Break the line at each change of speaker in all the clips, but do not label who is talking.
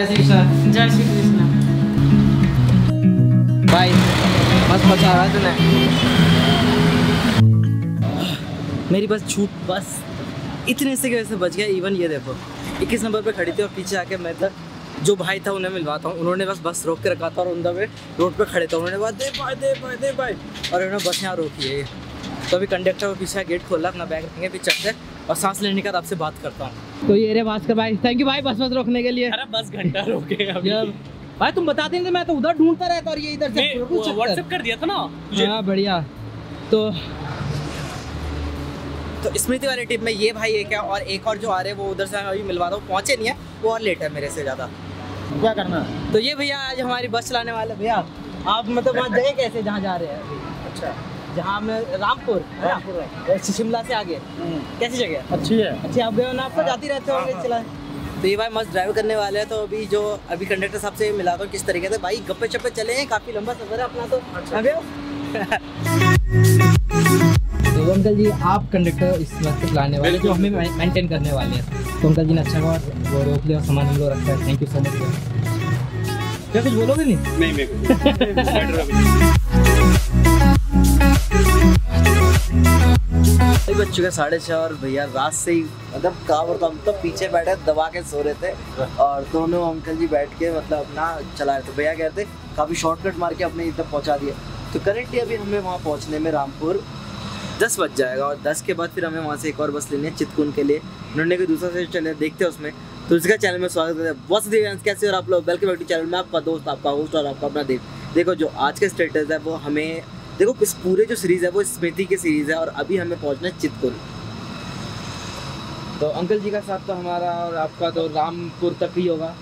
जय श्री कृष्ण।
जय श्री कृष्ण।
भाई बस पहुँचा रहा तूने? मेरी बस छूट बस। इतने से की वजह से बच गया? इवन ये देखो इक्कीस नंबर पे खड़ी थी और पीछे आके मैं था जो भाई था उन्हें मिलवाता हूँ। उन्होंने बस बस रोक के रखा था और उन दबे रोड पे खड़े थे। उन्होंने बात दे भाई दे भाई दे भाई। और उन्होंने बस यहाँ रोकी है। ये तो अभी कंडक्टर को पीछे गेट खोला अपना बैग रखेंगे फिर चढ़ते और सांस लेने के बाद आपसे बात करता हूँ। तो ये रे भास्कर भाई। थैंक यू भाई बस बस रोकने के लिए।
अरे बस घंटा रोके
भाई तुम बताते नहीं मैं तो उधर ढूंढता रहता और ये इधर से
व्हाट्सएप कर दिया था ना?
हाँ बढ़िया। तो तो स्मृति वाली टिप में ये भाई एक है और एक और जो आ रहे हैं वो उधर से अभी मिलवा दो पहुँचे नहीं है वो और लेट है मेरे से ज़्यादा।
क्या करना
तो ये भैया आज हमारी बस चलाने वाले भैया आप मतलब वहाँ जगह कैसे जहाँ जा रहे हैं?
अच्छा।
जहाँ में रामपुर रामपुर शिमला से आगे। कैसी जगह
अच्छी है।
अच्छी आप गए हो ना? आप तो जाती रहते होंगे चला। तो ये भाई मस्त ड्राइव करने वाले हैं तो अभी जो अभी कंडक्टर साहब से मिलाता हूँ किस तरीके से? भाई गप्पे चप्पे चले हैं काफ़ी लंबा सफ़र है अपना तो। अभी तो अंकल जी आप कंडक्टर इस वक्त लाने वाले जो हमें मेंटेन करने वाले हैं। तो अंकल जी ने अच्छा कहा वो रोक लिया सामान हम लोग रखा है। थैंक यू सो मच क्या कुछ बोलोगे नहीं?
नहीं
बज चुके साढ़े छः और भैया रात से ही मतलब कहा और हम तो पीछे बैठे, दबा के सो रहे थे। और दोनों अंकल जी बैठ के मतलब अपना चला रहे थे। भैया कह रहे थे, काफ़ी शॉर्टकट मार के अपने इधर पहुँचा दिया तो करेंटली अभी हमें वहाँ पहुँचने में रामपुर दस बज जाएगा और दस के बाद फिर हमें वहाँ से एक और बस लेनी है चितकुन के लिए। उन्होंने कोई दूसरा से चले, देखते हैं उसमें। तो उसका चैनल में स्वागत करते हैं। बस कैसे और आप लोग? वेलकम बैक टू चैनल में आपका दोस्त, आपका होस्ट और आपका अपना देव। देखो जो आज के स्टेटस है, वो हमें देखो, इस पूरे जो सीरीज़ है, वो स्मृति की सीरीज़ है, और अभी हमें पहुँचना है चितकुल तो अंकल जी का साथ तो हमारा और आपका तो रामपुर तक ही होगा।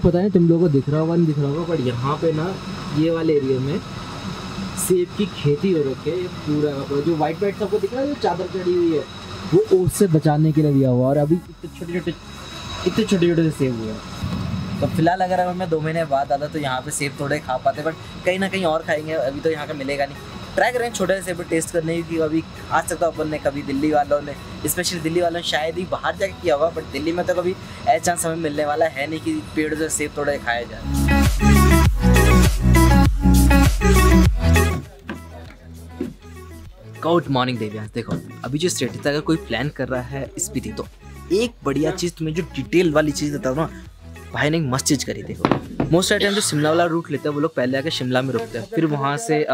पता नहीं तुम लोगों को दिख रहा होगा, नहीं दिख रहा होगा बट यहाँ पे ना, ये वाले एरिया में सेब की खेती हो रखी है पूरा पूरा, जो वाइट वाइट सबको दिख रहा है, जो चादर चढ़ी हुई है, वो ओस से बचाने के लिए दिया हुआ और अभी इतने छोटे छोटे, इतने छोटे छोटे से सेब हुए हैं। तो फ़िलहाल अगर हमें दो महीने बाद आता तो यहाँ पे सेब थोड़े खा पाते बट कहीं ना कहीं और खाएँगे, अभी तो यहाँ का मिलेगा नहीं। ट्राई करें छोटे से सेब टेस्ट करने की अभी आज तक तो अपन ने कभी दिल्ली वालों ने स्पेशली दिल्ली वालों ने शायद ही बाहर जाके किया होगा बट दिल्ली में तो कभी ऐसा चांस हमें मिलने वाला है नहीं कि पेड़ से सेब थोड़े खाया जाए। गुड मॉर्निंग देव्यांश देखो, अभी जो स्टेटस अगर कोई प्लान कर रहा है इस स्पीति तो एक बढ़िया चीज़ तुम्हें जो डिटेल वाली चीज़ बताऊँ ना, भाई ने मस्त चीज़ करी, देखो। मोस्ट ऑफ़ टाइम जो शिमला वाला रूट लेते हैं वो लोग पहले आके शिमला में रुकते हैं। फिर वहाँ से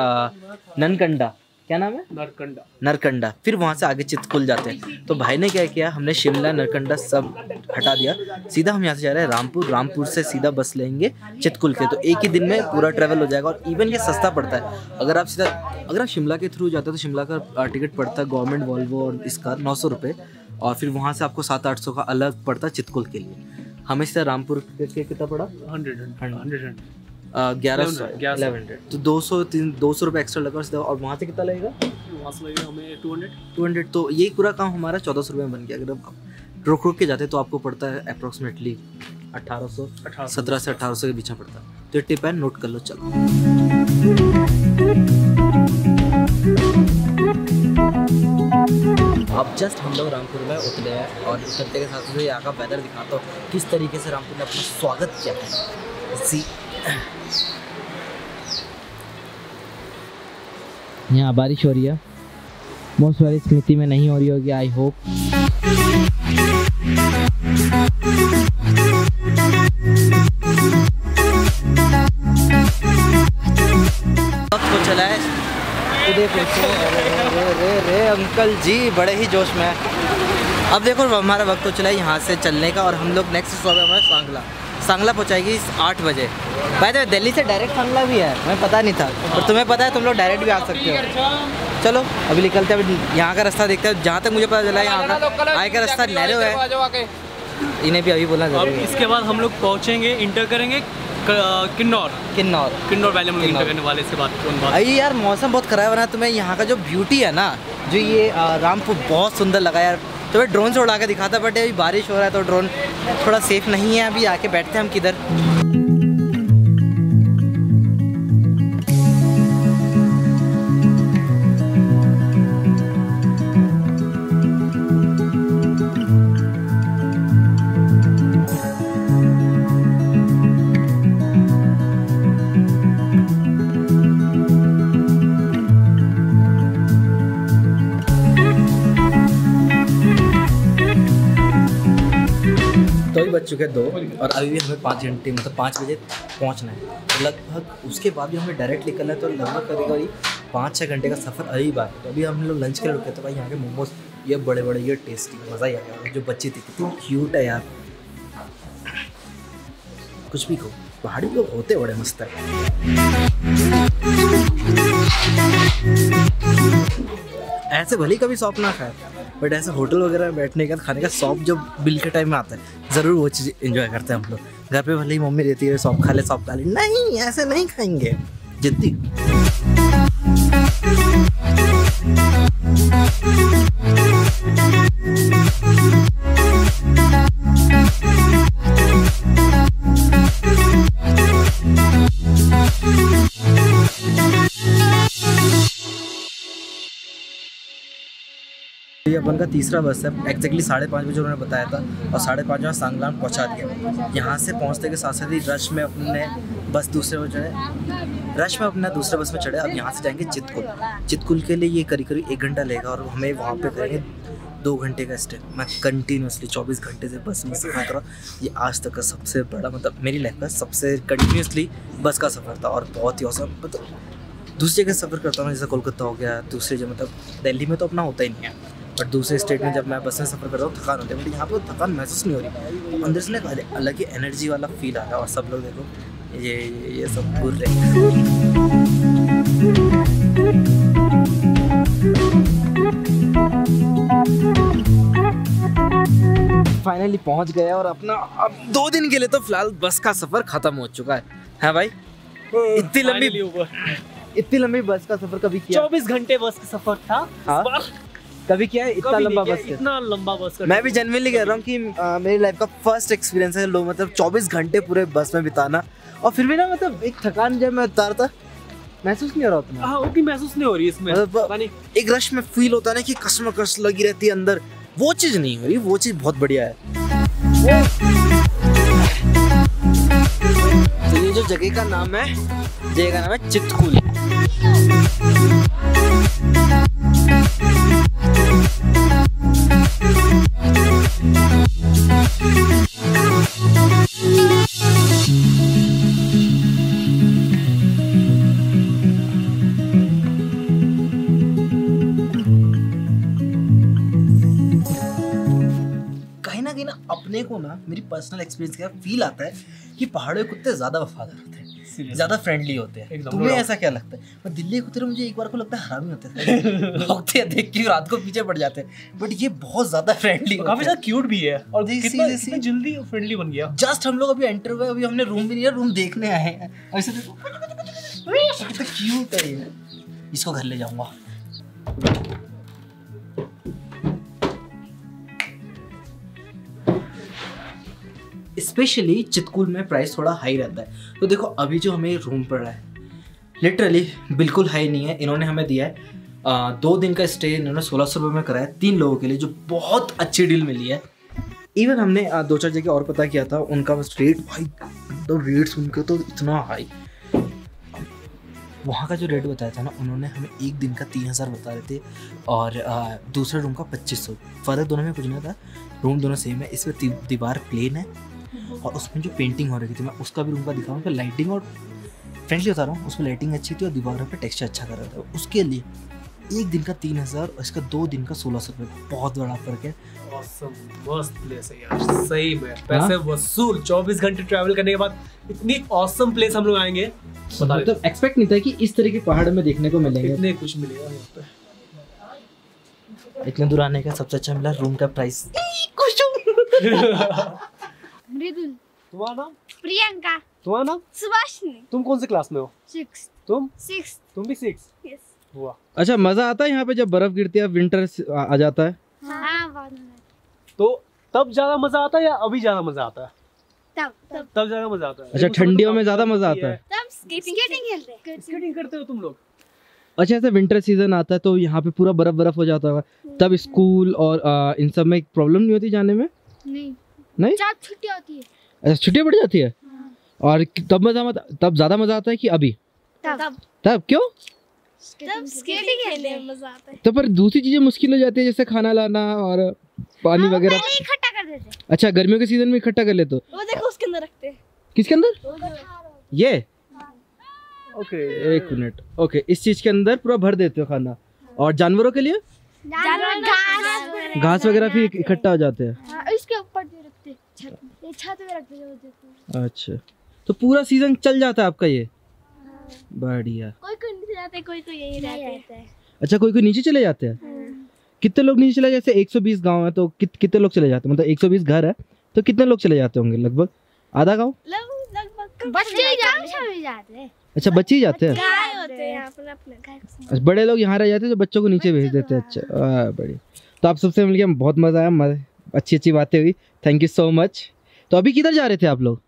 ननकंडा क्या नाम है?
नरकंडा।
नरकंडा। फिर वहाँ से आगे चितकुल जाते हैं। तो भाई ने क्या किया? हमने शिमला नरकंडा सब हटा दिया। सीधा हम यहाँ से जा रहे हैं रामपुर। रामपुर से सीधा बस लेंगे चितकुल के। तो एक ही दिन में पूरा ट्रैवल हो जाएगा और इवन ये सस्ता पड़ता है। अगर आप सीधा अगर आप शिमला के थ्रू जाते हो तो शिमला का टिकट पड़ता है गवर्नमेंट वॉल्वो और इसका नौ सौ और फिर वहाँ से आपको सात आठ सौ का अलग पड़ता है चितकुल के लिए। हमें सीधा रामपुर के कितना पड़ा?
हंड्रेड हंड्रेड
ग्यारह सौ
1100,
इलेवन तो दो सौ तीन दो सौ रुपये एक्स्ट्रा लगा और वहाँ से कितना लगेगा?
वहाँ से लगेगा हमें टू हंड्रेड
टू हंड्रेड तो यही पूरा काम हमारा चौदह सौ रुपये में बन गया। अगर आप रोक रोक के जाते तो आपको पड़ता है अप्रोक्सीमेटली अट्ठारह सौ सत्रह से अठारह सौ के बीच में पड़ता है। तो ये टिप है नोट कर लो चलो। अब जस्ट हम लोग रामपुर में उतरे हैं और उतरते के साथ यहाँ का वेदर दिखाता हूँ। किस तरीके से रामपुर ने अपना स्वागत किया है सी यहाँ बारिश हो रही है। मोस्ट वाली स्मृति में नहीं हो रही होगी आई होप वक्त को चला है। उदयपुर से रे अंकल जी बड़े ही जोश में हैं। अब देखो हमारा वक्त तो चला है यहाँ से चलने का और हम लोग नेक्स्ट स्टॉप है हमारा सांगला। सांगला पहुँचाएगी आठ बजे। भाई तो दिल्ली से डायरेक्ट सांगला भी है हमें पता नहीं था। और तुम्हें पता है तुम लोग डायरेक्ट भी आ सकते हो। चलो अभी निकलते हैं अभी यहाँ का रास्ता देखते हैं। जहाँ तक मुझे पता चला है यहाँ का आए का रास्ता नैरो है। इन्हें भी अभी बोला
अब इसके बाद हम लोग पहुँचेंगे इंटर करेंगे किन्नौर।
किन्नौर।
किन्नौर वैली में इंटर करने वाले बात कौन
अरे यार मौसम बहुत खराब है ना तुम्हें यहाँ का जो ब्यूटी है ना जो ये रामपुर बहुत सुंदर लगा यार। तो भाई ड्रोन से उड़ा के दिखाता बट अभी बारिश हो रहा है तो ड्रोन थोड़ा सेफ़ नहीं है। अभी आके बैठते हैं हम किधर। बज चुके हैं दो और अभी भी हमें पाँच घंटे मतलब पाँच बजे पहुँचना है। तो लगभग उसके बाद भी हमें डायरेक्ट निकलना है तो लगभग करीब करीब पाँच छः घंटे का सफ़र अभी बात है। तो अभी हम लोग लंच के रुके तो भाई यहाँ के मोमोज ये बड़े बड़े ये टेस्टी मज़ा ही आ गया। जो बच्ची थी, कितनी क्यूट है यार। कुछ भी कहो, पहाड़ी लोग होते बड़े मस्त है। ऐसे भले कभी सौंप ना खाए। बट ऐसे होटल वगैरह में बैठने का खाने का सॉप जब बिल के टाइम में आता है, ज़रूर वो चीज़ इन्जॉय करते हैं हम लोग। घर पे भले ही मम्मी रहती है सॉप खा ले सॉप खा ले। नहीं, ऐसे नहीं खाएँगे। जिद्दी। ये अपन का तीसरा बस है। एक्जैक्टली साढ़े पाँच बजे उन्होंने बताया था और साढ़े पाँच बजे सांगलाम पहुँचा दिया। यहाँ से पहुँचते के साथ साथ ही रश में अपने बस दूसरे में चढ़े रश में अपना दूसरे बस में चढ़े। अब यहाँ से जाएँगे चितकुल। चितकुल के लिए ये करीब करीब एक घंटा लेगा और हमें वहाँ पर करेंगे दो घंटे का स्टे मैं कंटिन्यूसली चौबीस घंटे से बस में सफ़र कर ये आज तक का सबसे बड़ा मतलब मेरी लाइफ का सबसे कंटिन्यूसली बस का सफ़र था और बहुत ही औसम मतलब दूसरी जगह सफ़र करता हूँ, जैसे कोलकाता हो गया, दूसरी जगह मतलब दिल्ली में तो अपना होता ही नहीं है। बट दूसरे स्टेट में जब मैं बस में सफ़र कर रहा हूँ थकान होती है। बट यहाँ पे वो थकान महसूस नहीं हो रही। अंदर से ना अलग- ही एनर्जी वाला फील आ रहा है और सब लोग देखो ये ये, ये सब घूर रहे हैं। फाइनली पहुँच गए और अपना अब दो दिन के लिए तो फ़िलहाल बस का सफ़र ख़त्म हो चुका है। है भाई? इतनी लंबी इतनी लंबी बस का सफ़र कभी किया?
24 घंटे बस का सफ़र था।
हाँ? कभी किया है? इतना लंबा बस
इतना लंबा बस
मैं भी जेनविनली कह रहा हूँ कि आ, मेरी लाइफ का फ़र्स्ट एक्सपीरियंस है लो मतलब 24 घंटे पूरे बस में बिताना। और फिर भी ना मतलब एक थकान जब मैं उतारता महसूस नहीं हो रहा उतना।
हाँ उतनी महसूस नहीं हो रही इसमें।
मतलब- एक रश में फील होता है ना कि कश्मकश लगी रहती है अंदर। वो चीज़ नहीं हो रही वो चीज़ बहुत बढ़िया है। तो ये जो जगह का नाम है जगह का नाम है चितकुल एक्सपीरियंस का फील आता है कि पहाड़ों के कुत्ते ज़्यादा वफादार होते हैं ज़्यादा फ्रेंडली होते हैं। तुम्हें ऐसा क्या लगता है? पर दिल्ली के कुत्ते मुझे एक बार को लगता है हरामी होते थे भौंकते हैं देख के रात को पीछे पड़ जाते हैं। बट ये बहुत ज़्यादा फ्रेंडली
काफ़ी ज़्यादा क्यूट भी है। और कितना कितना जल्दी फ्रेंडली बन गया।
जस्ट हम लोग अभी एंटर हुए अभी हमने रूम भी नहीं रूम देखने आए हैं। देखो कितना क्यूट है ये। इसको घर ले जाऊँगा। स्पेशली चितकुल में प्राइस थोड़ा हाई रहता है। तो देखो अभी जो हमें रूम पड़ रहा है लिटरली बिल्कुल हाई नहीं है। इन्होंने हमें दिया है आ, दो दिन का स्टे इन्होंने सोलह सौ रुपये में कराया तीन लोगों के लिए जो बहुत अच्छी डील मिली है। इवन हमने आ, दो चार जगह और पता किया था उनका रेट भाई तो रेट सुन के तो इतना हाई वहाँ का जो रेट बताया था ना उन्होंने हमें एक दिन का तीन हज़ार बता रहे थे और दूसरे रूम का पच्चीस सौ। फ़र्क दोनों में कुछ नहीं था रूम दोनों सेम है। इसमें दीवार प्लेन है। और उसमें जो पेंटिंग हो रही थी मैं उसका भी रूम का दिखाऊँ कि लाइटिंग और फ्रेंडली बता रहा हूँ उसमें लाइटिंग अच्छी थी और दीवारों पे टेक्सचर अच्छा कर रहा था। उसके लिए एक दिन का तीन हज़ार और इसका दो दिन का सोलह सौ रुपये बहुत बड़ा फ़र्क है।
Awesome, प्लेस है यार सही में। पैसे वसूल 24 घंटे ट्रैवल करने के बाद इतनी औसम प्लेस हम लोग आएँगे। बता देते
मतलब एक्सपेक्ट नहीं था कि इस तरह के पहाड़ में देखने को मिलेंगे।
इतने कुछ मिलेगा
इतने दूर आने का सबसे अच्छा मिला रूम का प्राइस
मृदुल
तुम्हारा नाम?
प्रियंका.
तुम्हारा नाम?
सुभाषिनी.
तुम कौन से क्लास में हो?
सिक्स
तुम?
सिक्स
तुम भी सिक्स
यस
हुआ
अच्छा मज़ा आता है यहाँ पे जब बर्फ़ गिरती है विंटर आ, जाता है?
हाँ बाद
तो तब ज़्यादा मज़ा आता है या अभी ज़्यादा मज़ा आता है?
तब तब.
तब ज़्यादा मज़ा आता है।
अच्छा, ठंडियों में ज़्यादा मज़ा आता है।
तब स्केटिंग स्केटिंग खेलते हैं।
स्केटिंग करते हो. तुम लोग?
अच्छा ऐसा विंटर सीज़न आता है तो यहाँ पे पूरा बर्फ़ बर्फ़ हो जाता होगा। तब स्कूल और आ, इन सब में प्रॉब्लम नहीं होती जाने में?
नहीं.
नहीं?
चार छुट्टी होती है।
अच्छा छुट्टियाँ बढ़ जाती है? और तब मज़ा मत तब ज़्यादा मज़ा आता है कि अभी?
तब।
तब। क्यों?
तब स्केटिंग खेलने में मज़ा आता है।
तो पर दूसरी चीज़ें मुश्किल हो जाती है जैसे खाना लाना और पानी वगैरह।
पहले इकट्ठा कर देते हैं।
अच्छा गर्मियों के सीज़न में इकट्ठा कर लेते हो?
वो देखो उसके अंदर रखते हैं।
किसके अंदर? ये?
ओके
एक मिनट। ओके इस चीज़ के अंदर पूरा भर देते हो खाना। और जानवरों के लिए?
घास
घास वगैरह भी इकट्ठा हो जाते हैं
हाँ, इसके ऊपर भी रखते हैं छत ये छत हैं
अच्छा। तो पूरा सीज़न चल जाता है आपका ये? बढ़िया।
कोई कोई नीचे जाते कोई कोई यही रहते। हैं
अच्छा कोई कोई नीचे चले जाते हैं? कितने लोग नीचे चले जैसे 120 गाँव है तो कित, कितने लोग चले जाते हैं? मतलब 120 घर है तो कितने लोग चले जाते होंगे लगभग? आधा गाँव?
लगभग हैं
अच्छा बच्चे ही जाते हैं?
गाय होते हैं। अपने अपने गाय
अच्छा, बड़े लोग यहाँ रह जाते हैं तो बच्चों को नीचे भेज देते हैं। अच्छा हाँ, बढ़िया। तो आप सबसे मिलके बहुत मज़ा आया अच्छी अच्छी बातें हुई। थैंक यू सो मच तो अभी किधर जा रहे थे आप लोग?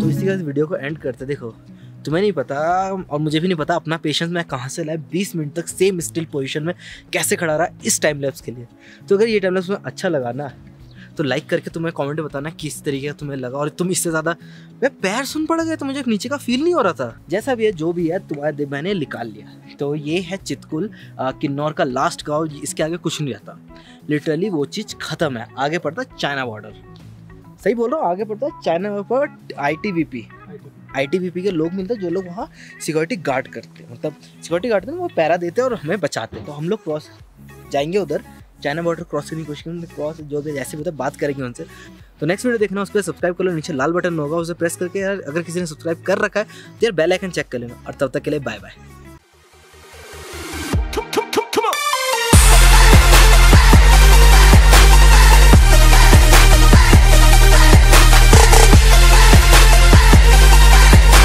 तो वीडियो को एंड करते देखो तुम्हें नहीं पता और मुझे भी नहीं पता अपना पेशेंस मैं कहाँ से लाया, बीस मिनट तक सेम स्टिल पोजिशन में कैसे खड़ा रहा इस टाइम लैप्स के लिए। तो अगर ये टाइम लैप्स तुम्हें अच्छा लगा ना तो लाइक करके तुम्हें कमेंट में बताना किस तरीके का तुम्हें लगा। और तुम इससे ज़्यादा, मैं पैर सुन पड़ गया तो मुझे नीचे का फील नहीं हो रहा था। जैसा भी है, जो भी है, तुम्हारे मैंने निकाल लिया। तो ये है चितकुल किन्नौर का लास्ट गाँव, इसके आगे कुछ नहीं रहता। लिटरली वो चीज़ खत्म है। आगे पड़ता चाइना बॉर्डर सही बोल रहा हूँ, आगे पड़ता चाइना पर आई टी बी पी आई के लोग मिलते हैं जो लोग वहाँ सिक्योरिटी गार्ड करते हैं। मतलब सिक्योरिटी गार्ड करते वो पैरा देते हैं और हमें बचाते हैं। तो हम लोग क्रॉस जाएँगे उधर। चाइना बॉर्डर क्रॉस करने की कोशिश करेंगे। क्रॉस जो भी जैसे भी बात करेंगे उनसे। तो नेक्स्ट वीडियो देखना उस पर सब्सक्राइब कर लो नीचे लाल बटन होगा, उसे प्रेस करके यार, अगर किसी ने सब्सक्राइब कर रखा है तो यार बेल आइकन चेक कर लेना। और तब तक के लिए बाय बाय